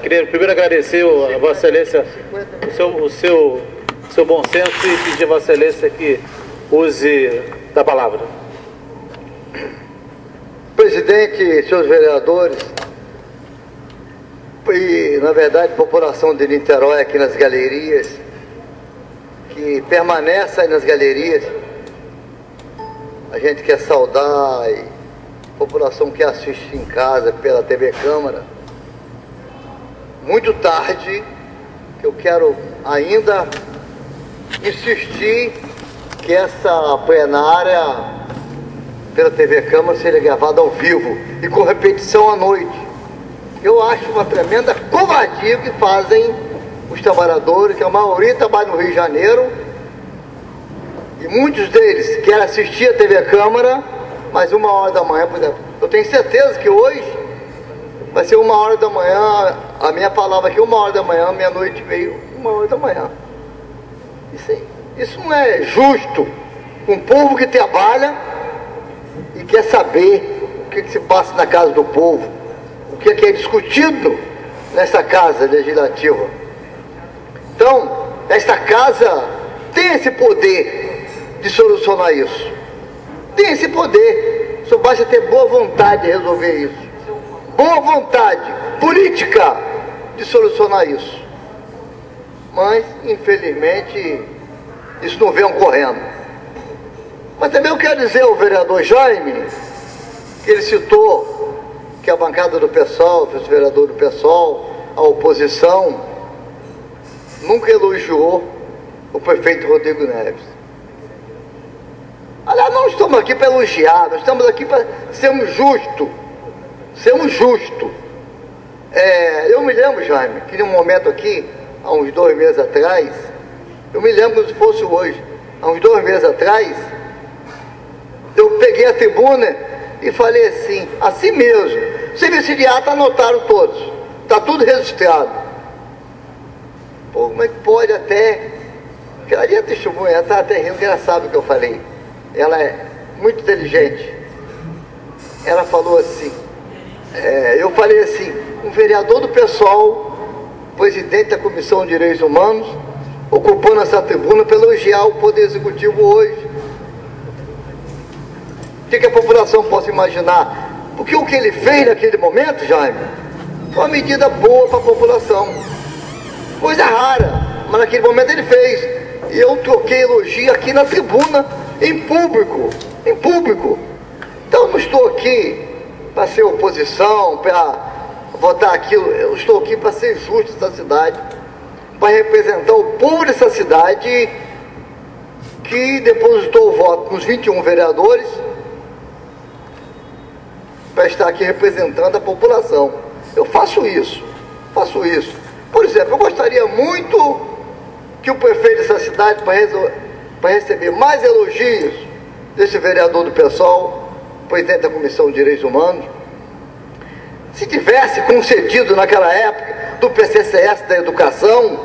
queria primeiro agradecer a Vossa Excelência o seu, o seu, seu bom senso e pedir a Vossa Excelência que use da palavra. Presidente, senhores vereadores, e na verdade população de Niterói aqui nas galerias, que permanece aí nas galerias, a gente quer saudar a população que assiste em casa pela TV Câmara. Muito tarde, eu quero ainda insistir que essa plenária pela TV Câmara seja gravada ao vivo e com repetição à noite. Eu acho uma tremenda covardia que fazem os trabalhadores, que a maioria trabalha no Rio de Janeiro, e muitos deles querem assistir a TV Câmara, mas uma hora da manhã, por exemplo. Eu tenho certeza que hoje vai ser uma hora da manhã, a minha palavra aqui, uma hora da manhã, meia-noite veio uma hora da manhã. Isso, isso não é justo. Um povo que trabalha e quer saber o que, que se passa na casa do povo, o que, que é discutido nessa casa legislativa. Então, esta casa tem esse poder de solucionar isso. Tem esse poder. Só basta ter boa vontade de resolver isso. Boa vontade política de solucionar isso. Mas, infelizmente, isso não vem ocorrendo. Mas também eu quero dizer ao vereador Jaime, que ele citou que a bancada do PSOL, o vereador do PSOL, a oposição, nunca elogiou o prefeito Rodrigo Neves. Aliás, não estamos aqui para elogiar, nós estamos aqui para sermos justos. Sermos justos. É, eu me lembro, Jaime, que num momento aqui, há uns dois meses atrás, eu me lembro se fosse hoje, há uns dois meses atrás, eu peguei a tribuna e falei assim, assim mesmo, serviço de ata anotaram todos, está tudo registrado. Pô, como é que pode até. Aquela ali é testemunha, ela está até rindo, que ela sabe o que eu falei. Ela é muito inteligente. Ela falou assim, é, eu falei assim, um vereador do PSOL, presidente da Comissão de Direitos Humanos, ocupando essa tribuna para elogiar o Poder Executivo hoje. O que, que a população possa imaginar? Porque o que ele fez naquele momento, Jaime, foi uma medida boa para a população. Coisa rara, mas naquele momento ele fez. E eu troquei elogio aqui na tribuna, em público, em público. Então eu não estou aqui para ser oposição, para votar aquilo, eu estou aqui para ser justo nessa cidade, para representar o povo dessa cidade que depositou o voto nos 21 vereadores para estar aqui representando a população. Eu faço isso, faço isso. Por exemplo, eu gostaria muito que o prefeito dessa cidade, para receber mais elogios desse vereador do PSOL, presidente da Comissão de Direitos Humanos, se tivesse concedido naquela época do PCCS da Educação,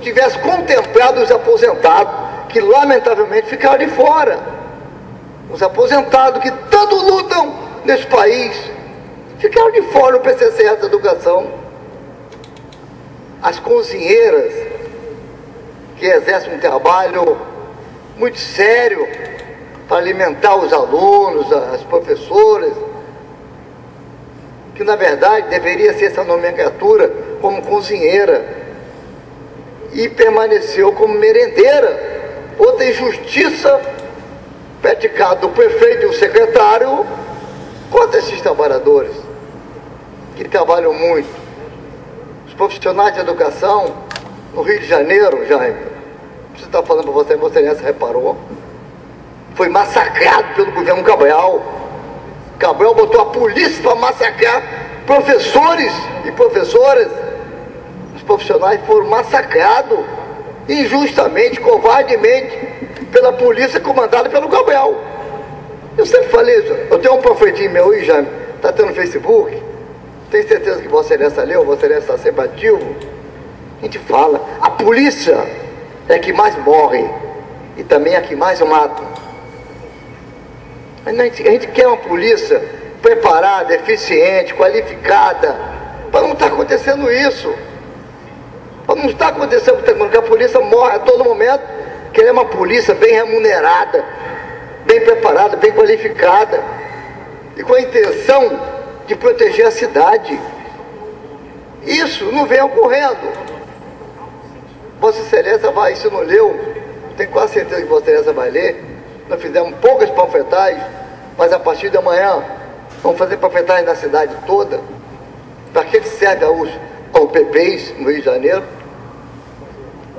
tivesse contemplado os aposentados, que lamentavelmente ficaram de fora. Os aposentados que tanto lutam nesse país, ficaram de fora do PCCS da Educação. As cozinheiras, que exercem um trabalho muito sério alimentar os alunos, as professoras, que na verdade deveria ser essa nomenclatura como cozinheira, e permaneceu como merendeira. Outra injustiça praticada do prefeito e o secretário contra esses trabalhadores, que trabalham muito. Os profissionais de educação no Rio de Janeiro, Jaime, você está falando para você, você se reparou, foi massacrado pelo governo Cabral. Cabral botou a polícia para massacrar professores e professoras. Os profissionais foram massacrados injustamente, covardemente, pela polícia comandada pelo Cabral. Eu sempre falei isso. Eu tenho um profetinho meu aí, Jaime, está tendo no Facebook. Tenho certeza que Vossa Excelência leu, Vossa Excelência está sempre ativo. A gente fala, a polícia é a que mais morre e também é a que mais mata. A gente, a gente quer uma polícia preparada, eficiente, qualificada, Mas não está acontecendo isso. Mas não está acontecendo porque a polícia morre a todo momento, que é uma polícia bem remunerada, bem preparada, bem qualificada, e com a intenção de proteger a cidade. Isso não vem ocorrendo. Vossa Excelência vai, se não leu, tenho quase certeza que Vossa Excelência vai ler. Nós fizemos poucas panfletagens, mas a partir de amanhã vamos fazer panfletagem na cidade toda. Para que serve aos, aos PPs no Rio de Janeiro?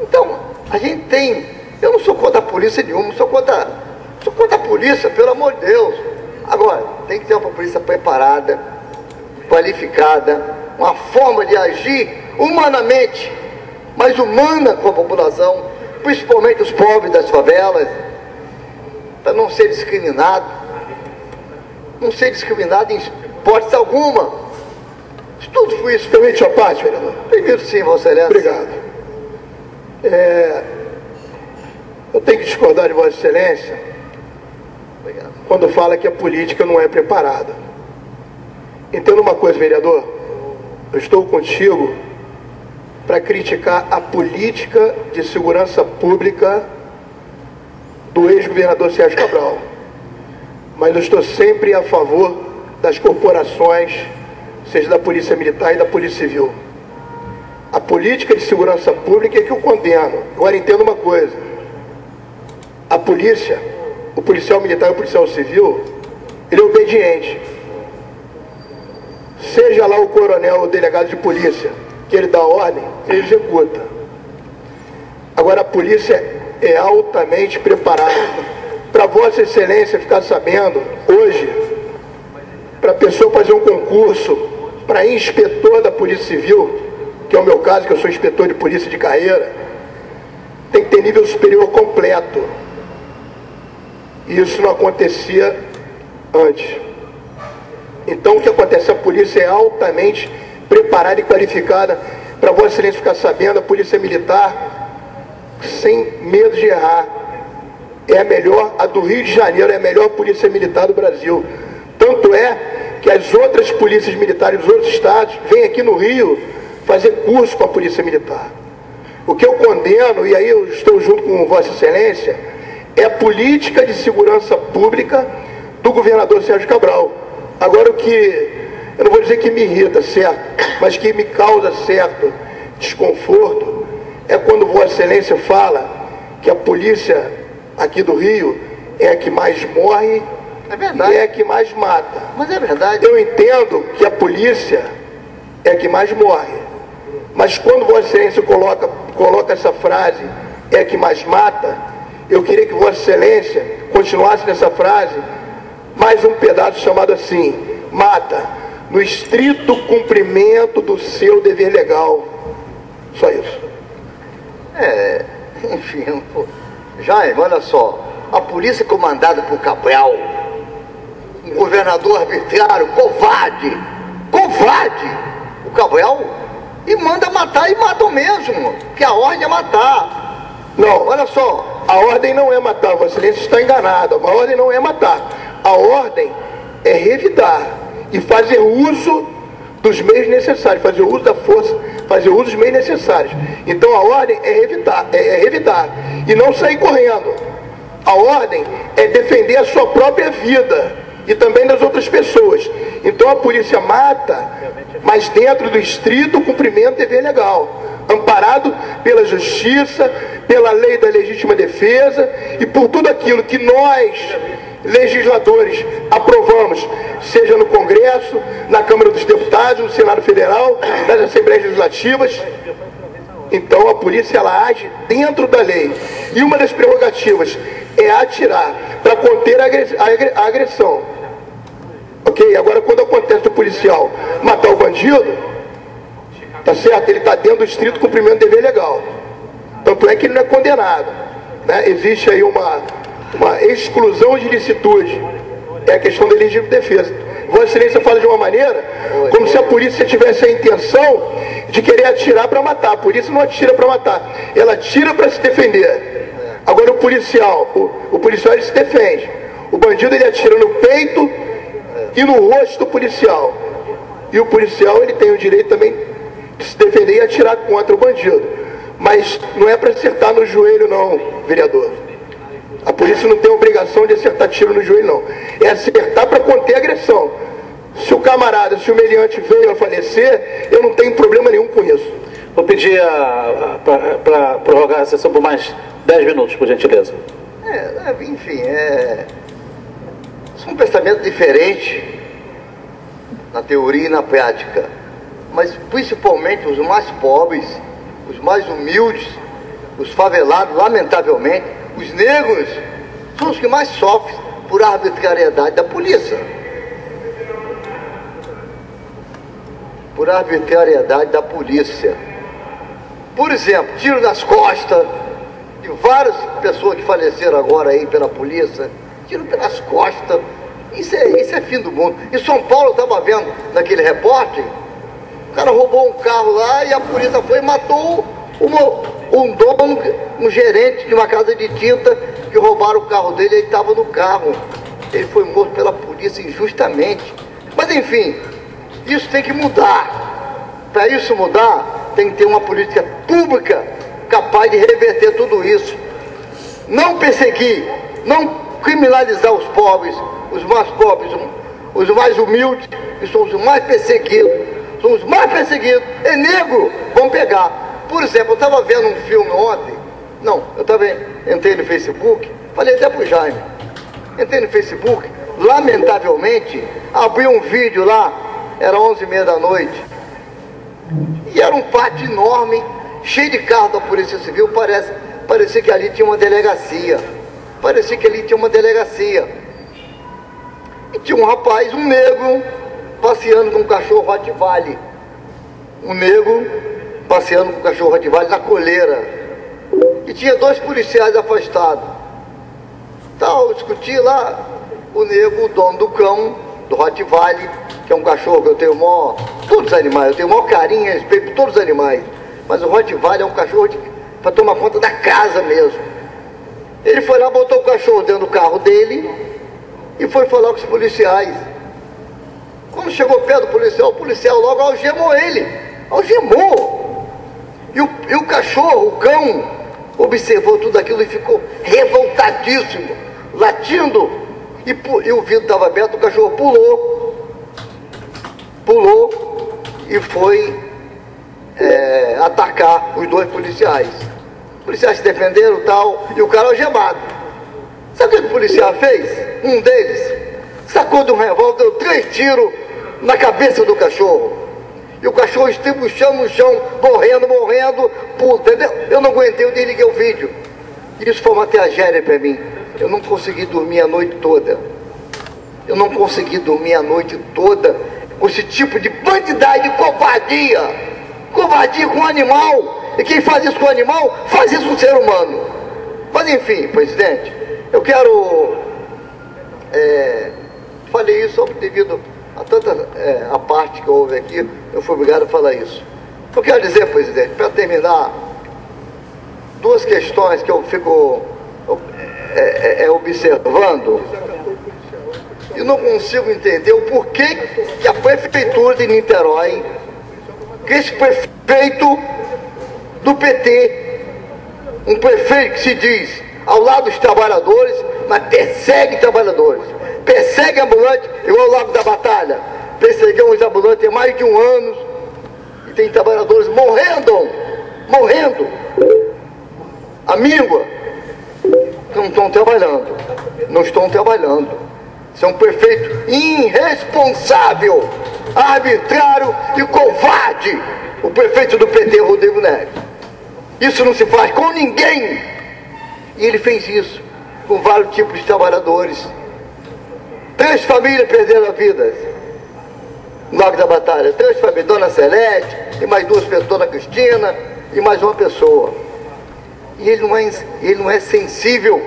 Então, a gente tem. Eu não sou contra a polícia nenhuma, sou contra, sou contra a polícia, pelo amor de Deus. Agora, tem que ter uma polícia preparada, qualificada, uma forma de agir humanamente, mas humana com a população, principalmente os pobres das favelas, para não ser discriminado, não ser discriminado em hipótese alguma. Tudo foi isso. Permite a parte, vereador? Permito sim, Vossa Excelência. Obrigado. É, eu tenho que discordar de Vossa Excelência Obrigado. quando fala que a política não é preparada. Entenda uma coisa, vereador. Eu estou contigo para criticar a política de segurança pública do ex-governador Sérgio Cabral. Mas eu estou sempre a favor das corporações, seja da Polícia Militar e da Polícia Civil. A política de segurança pública é que eu condeno. Agora entenda uma coisa. A polícia, o policial militar e o policial civil, ele é obediente. Seja lá o coronel ou o delegado de polícia, que ele dá ordem, ele executa. Agora a polícia é altamente preparada. Para Vossa Excelência ficar sabendo, hoje, para a pessoa fazer um concurso para inspetor da Polícia Civil, que é o meu caso, que eu sou inspetor de polícia de carreira, tem que ter nível superior completo. E isso não acontecia antes. Então o que acontece? A polícia é altamente preparada e qualificada para Vossa Excelência ficar sabendo, a polícia militar, sem medo de errar, é a melhor, a do Rio de Janeiro é a melhor polícia militar do Brasil. Tanto é que as outras polícias militares dos outros estados vêm aqui no Rio fazer curso com a Polícia Militar. O que eu condeno, e aí eu estou junto com Vossa Excelência, é a política de segurança pública do governador Sérgio Cabral. Agora o que, eu não vou dizer que me irrita, certo, mas que me causa certo desconforto, é quando Vossa Excelência fala que a polícia aqui do Rio é a que mais morre É verdade. e é a que mais mata. Mas é verdade. Eu entendo que a polícia é a que mais morre. Mas quando Vossa Excelência coloca, coloca essa frase, é a que mais mata, eu queria que Vossa Excelência continuasse nessa frase, mais um pedaço chamado assim, mata, no estrito cumprimento do seu dever legal. Só isso. É, enfim, pô. Jaime, olha só, a polícia comandada por Cabral, um governador arbitrário, covarde, covarde, o Cabral, e manda matar e matam mesmo, que a ordem é matar. Não, Olha só, A ordem não é matar, Vossa Excelência está enganado. A ordem não é matar. A ordem é revidar e fazer uso dos meios necessários, fazer uso da força, fazer uso dos meios necessários. Então a ordem é revidar, é, é revidar e não sair correndo. A ordem é defender a sua própria vida e também das outras pessoas. Então a polícia mata, mas dentro do estrito cumprimento dever legal, amparado pela justiça, pela lei da legítima defesa e por tudo aquilo que nós, legisladores, aprovamos, seja no Congresso, na Câmara dos Deputados, no Senado Federal, nas Assembleias Legislativas. Então a polícia ela age dentro da lei. E uma das prerrogativas é atirar para conter a agre- a agre- a agressão. Ok? Agora quando acontece o policial matar o bandido, tá certo? Ele está dentro do estrito cumprimento do dever legal. Tanto é que ele não é condenado. Né? Existe aí uma, uma exclusão de licitude. É a questão da legítima defesa. Vossa Excelência fala de uma maneira como se a polícia tivesse a intenção de querer atirar para matar. A polícia não atira para matar, ela atira para se defender. Agora o policial, o, o policial ele se defende. O bandido ele atira no peito e no rosto do policial. e o policial ele tem o direito também de se defender e atirar contra o bandido. Mas não é para acertar no joelho não, vereador. A polícia não tem obrigação de acertar tiro no joelho não. É acertar para conter a agressão. Se o camarada, se o meliante veio a falecer, eu não tenho problema nenhum com isso. Vou pedir para prorrogar a sessão por mais 10 minutos, por gentileza. É, é, enfim, é, são pensamentos diferentes na teoria e na prática, mas principalmente os mais pobres, os mais humildes, os favelados, lamentavelmente, os negros, são os que mais sofrem por arbitrariedade da polícia. Por arbitrariedade da polícia. Por exemplo, tiro nas costas de várias pessoas que faleceram agora aí pela polícia, tiro pelas costas. Isso é, isso é fim do mundo. Em São Paulo, eu estava vendo naquele repórter, o cara roubou um carro lá e a polícia foi e matou uma, um dono, um gerente de uma casa de tinta que roubaram o carro dele, ele estava no carro. Ele foi morto pela polícia injustamente. Mas enfim, isso tem que mudar. Para isso mudar, tem que ter uma política pública capaz de reverter tudo isso. Não perseguir, não criminalizar os pobres, os mais pobres, os mais humildes, que são os mais perseguidos, são os mais perseguidos. É negro, vão pegar. Por exemplo, eu estava vendo um filme ontem, não, eu estava entrei no Facebook, falei até pro Jaime, entrei no Facebook, lamentavelmente, abri um vídeo lá, era 11 e meia da noite, e era um pátio enorme, cheio de carro da Polícia Civil, parece, parecia que ali tinha uma delegacia. Parecia que ali tinha uma delegacia. E tinha um rapaz, um negro, passeando com um cachorro Rottweiler. Um negro passeando com um cachorro Rottweiler na coleira. E tinha dois policiais afastados. Tal, discuti lá, o negro, o dono do cão, do Rottweiler, que é um cachorro que eu tenho maior, todos os animais, eu tenho o maior carinho e respeito por todos os animais. Mas o Rottweiler é um cachorro para tomar conta da casa mesmo. Ele foi lá, botou o cachorro dentro do carro dele e foi falar com os policiais. Quando chegou perto do policial, o policial logo algemou ele. Algemou. E o, e o cachorro, o cão, observou tudo aquilo e ficou revoltadíssimo, latindo. E, e o vidro estava aberto, o cachorro pulou pulou e foi é, atacar os dois policiais. Os policiais se defenderam tal, e o cara algemado. Sabe o que o policial fez? Um deles sacou de um revólver, deu três tiros na cabeça do cachorro. E o cachorro estribuchando no chão, morrendo, morrendo, puta, entendeu? Eu não aguentei, eu desliguei o vídeo. Isso foi uma tragédia para mim. Eu não consegui dormir a noite toda. Eu não consegui dormir a noite toda com esse tipo de bandidagem, covardia. Covardia com o animal. E quem faz isso com o animal, faz isso com o ser humano. Mas enfim, presidente, eu quero. É, falei isso devido a tanta é, a parte que houve aqui, eu fui obrigado a falar isso. Eu quero dizer, presidente, para terminar, duas questões que eu fico é, é, é observando e não consigo entender o porquê que a prefeitura de Niterói, que esse prefeito do PT, um prefeito que se diz ao lado dos trabalhadores, mas persegue trabalhadores, persegue ambulantes, igual o Lago da Batalha, perseguiu os ambulantes há mais de um ano, e tem trabalhadores morrendo, morrendo, a míngua, não estão trabalhando, não estão trabalhando. Você é um prefeito irresponsável, arbitrário e covarde. O prefeito do PT, Rodrigo Neves. Isso não se faz com ninguém. E ele fez isso com vários tipos de trabalhadores. Três famílias perderam a vida no da Batalha. Três famílias, Dona Celeste, e mais duas pessoas, Dona Cristina, e mais uma pessoa. E ele não é, ele não é sensível.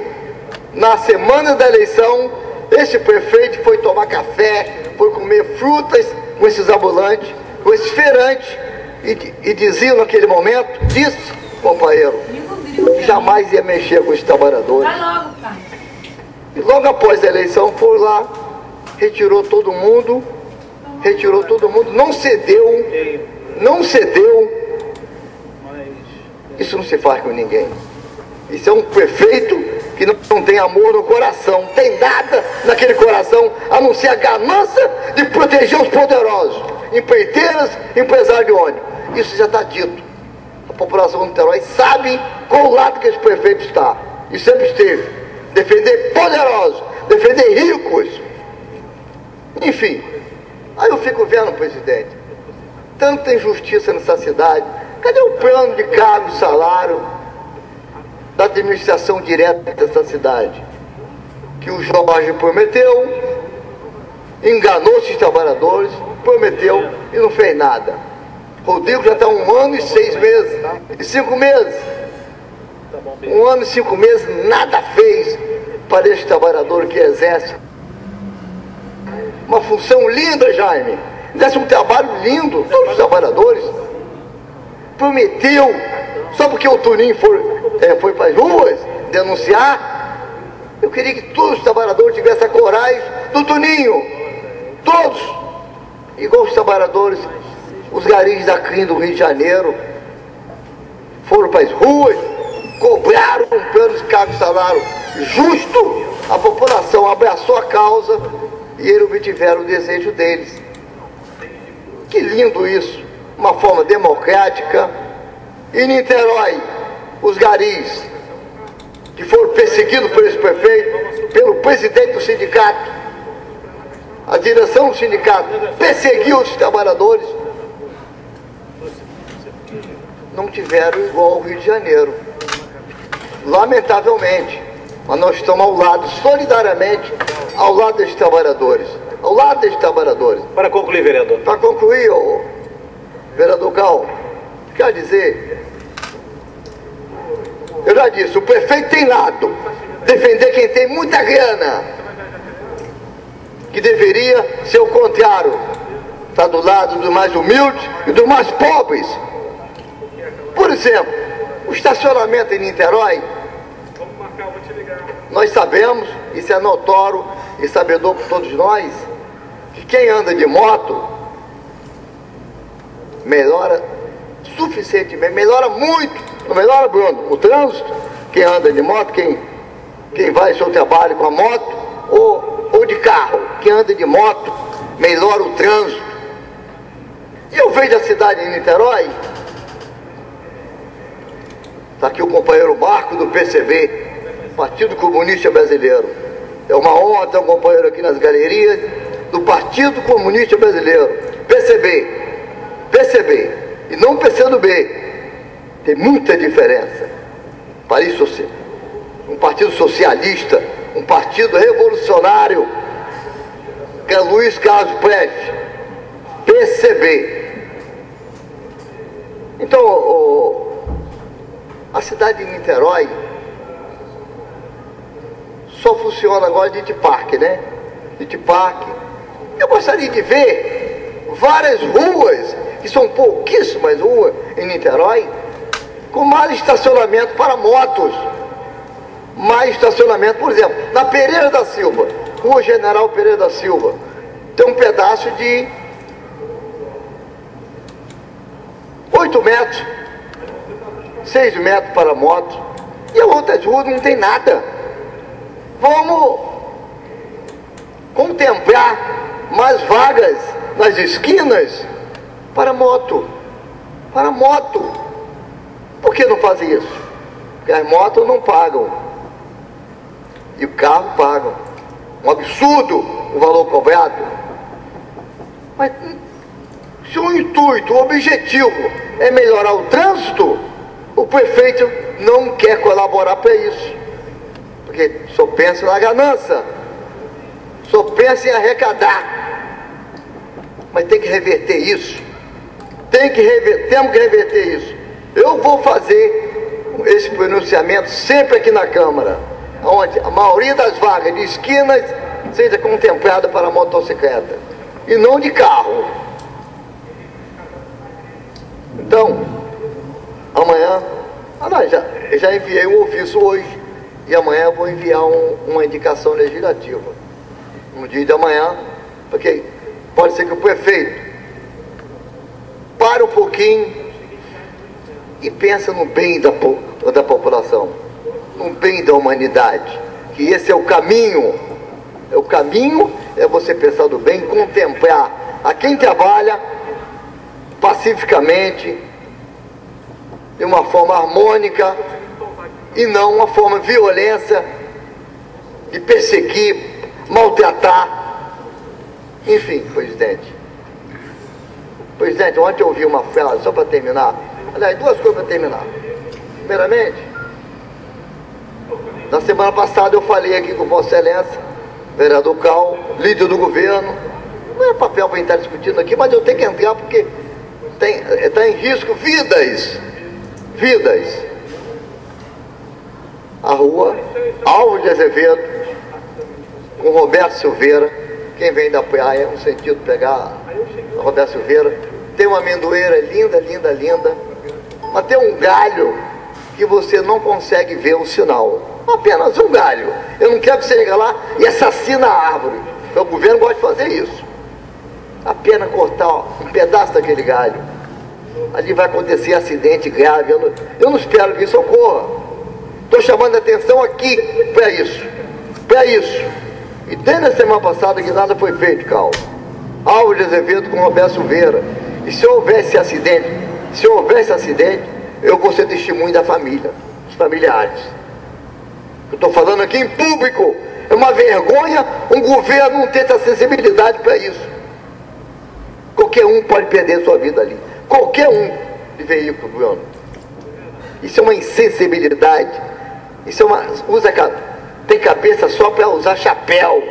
Na semana da eleição, esse prefeito foi tomar café, foi comer frutas com esses ambulantes, com esses feirantes, e, e dizia naquele momento, disse, companheiro, jamais ia mexer com os trabalhadores. E logo após a eleição foi lá, retirou todo mundo retirou todo mundo, não cedeu, não cedeu. Isso não se faz com ninguém. Isso é um prefeito que não, tem amor no coração, tem nada naquele coração a não ser a ganância de proteger os poderosos, empreiteiras, empresários de ônibus. Isso já está dito. A população de Niterói sabe qual lado que esse prefeito está. E sempre esteve. Defender poderosos, defender ricos. Enfim. Aí eu fico vendo, presidente, tanta injustiça nessa cidade. Cadê o plano de cargo salário da administração direta dessa cidade? Que o Jorge prometeu, enganou os trabalhadores, prometeu e não fez nada. Rodrigo já está um ano e seis meses, e cinco meses. Um ano e cinco meses, nada fez para esse trabalhador que exerce uma função linda, Jaime. Exerce um trabalho lindo, todos os trabalhadores. Prometeu, só porque o Tuninho foi, é, foi para as ruas denunciar. Eu queria que todos os trabalhadores tivessem a coragem do Tuninho. Todos. Igual os trabalhadores os garis da CRIM do Rio de Janeiro foram para as ruas, cobraram um plano de cargo salário justo, a população abraçou a causa e eles obtiveram o desejo deles. Que lindo isso! Uma forma democrática. E Niterói, os garis, que foram perseguidos por esse prefeito, pelo presidente do sindicato, a direção do sindicato perseguiu os trabalhadores, não tiveram igual ao Rio de Janeiro. Lamentavelmente. Mas nós estamos ao lado, solidariamente, ao lado desses trabalhadores. Ao lado desses trabalhadores. Para concluir, vereador. Para concluir, ô, vereador Gal, quer dizer, eu já disse, o prefeito tem lado, defender quem tem muita grana, que deveria ser o contrário, está do lado dos mais humildes e dos mais pobres. Por exemplo, o estacionamento em Niterói, nós sabemos, isso é notório e sabedor por todos nós, que quem anda de moto melhora suficientemente, melhora muito, não melhora, Bruno, o trânsito, quem anda de moto, quem, quem vai ao seu trabalho com a moto ou, ou de carro, quem anda de moto melhora o trânsito. E eu vejo a cidade de Niterói, Está aqui o companheiro Marco do PCB, Partido Comunista Brasileiro. É uma honra ter um companheiro aqui nas galerias do Partido Comunista Brasileiro, PCB. PCB. E não PCdoB. Tem muita diferença. País social. Um partido socialista, um partido revolucionário, que é Luiz Carlos Prestes. PCB. Então, o, a cidade de Niterói só funciona agora de Itiparque, né? Itiparque. Eu gostaria de ver várias ruas, que são pouquíssimas ruas em Niterói, com mais estacionamento para motos. Mais estacionamento, por exemplo, na Pereira da Silva, Rua General Pereira da Silva, tem um pedaço de 8 metros 6 metros para moto. E outras ruas não tem nada. Vamos contemplar mais vagas nas esquinas para moto. Para moto. Por que não fazem isso? Porque as motos não pagam. E o carro pagam. Um absurdo o valor cobrado. Mas se o intuito, o objetivo é melhorar o trânsito, o prefeito não quer colaborar para isso, porque só pensa na ganância, só pensa em arrecadar. Mas tem que reverter isso. Tem que rever, temos que reverter isso. Eu vou fazer esse pronunciamento sempre aqui na Câmara, onde a maioria das vagas de esquinas seja contemplada para motocicleta e não de carro. Então, Amanhã, ah, não, já, já enviei um ofício hoje e amanhã eu vou enviar um, uma indicação legislativa. No dia de amanhã, porque pode ser que o prefeito pare um pouquinho e pensa no bem da, da população, no bem da humanidade, que esse é o caminho. É o caminho é você pensar do bem, contemplar a quem trabalha pacificamente, de uma forma harmônica e não uma forma de violência, de perseguir, maltratar. Enfim, presidente. Presidente, ontem eu ouvi uma frase, só para terminar. Aliás, duas coisas para terminar. Primeiramente, na semana passada eu falei aqui com Vossa Excelência, vereador Cal, líder do governo. Não é papel para estar discutindo aqui, mas eu tenho que entrar porque está em risco vidas. Vidas. A rua Alvo de Azevedo, com Roberto Silveira, quem vem da praia, no sentido de pegar a Roberto Silveira, tem uma amendoeira linda, linda, linda, mas tem um galho que você não consegue ver o sinal. Apenas um galho. Eu não quero que você chegue lá e assassine a árvore. O governo gosta de fazer isso. Apenas cortar um pedaço daquele galho. Ali vai acontecer acidente grave. Eu não, eu não espero que isso ocorra. Estou chamando a atenção aqui para isso. Para isso. E desde a semana passada que nada foi feito, Cal. Alvo de Azevedo com Roberto Silveira. E se houvesse acidente, se houvesse acidente, eu vou ser testemunho da família, dos familiares. Eu estou falando aqui em público. É uma vergonha um governo não ter essa sensibilidade para isso. Qualquer um pode perder sua vida ali. Qualquer um de veículo, Bruno. Isso é uma insensibilidade. Isso é uma. Usa, tem cabeça só para usar chapéu.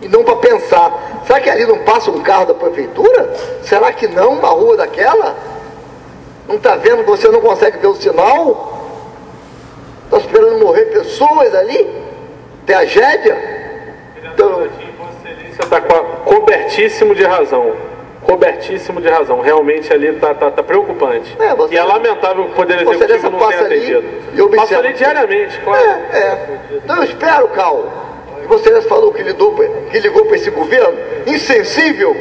E não para pensar. Será que ali não passa um carro da prefeitura? Será que não, uma rua daquela? Não está vendo você não consegue ver o sinal? Está esperando morrer pessoas ali? Tragédia? Então, Você está cobertíssimo de razão. Cobertíssimo de razão. Realmente ali está tá, tá preocupante. É, você- e é lamentável que o Poder Executivo não tenha ali atendido. e observa. Passa ali diariamente, claro. É, é. Então eu espero, Cal, que você falou que ligou, pra- que ligou para esse governo insensível,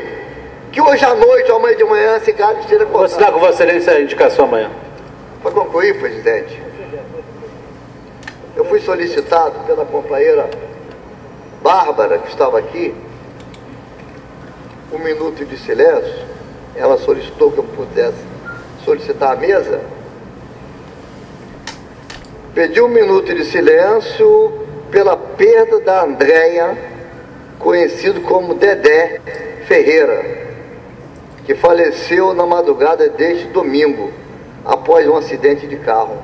que hoje à noite ou amanhã de manhã esse cara esteja Vou assinar cortado. com Vossa Excelência a indicação amanhã. Para concluir, presidente, eu fui solicitado pela companheira Bárbara, que estava aqui, um minuto de silêncio. Ela solicitou que eu pudesse solicitar a mesa. Pedi um minuto de silêncio pela perda da Andréia, conhecido como Dedé Ferreira, que faleceu na madrugada deste domingo, após um acidente de carro.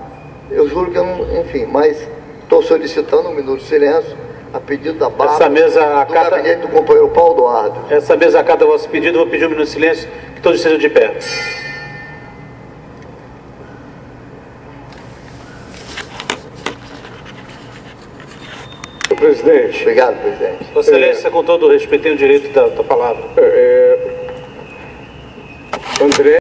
Eu juro que eu não, enfim, mas estou solicitando um minuto de silêncio a pedido da Bárbara, Essa mesa do acata- gabinete do companheiro Paulo Eduardo. Essa mesa acata o vosso pedido, vou pedir um minuto de silêncio, que todos estejam de pé. Presidente, Obrigado, presidente. Vossa Excelência, com todo o respeito, tem o direito da, da palavra. é, André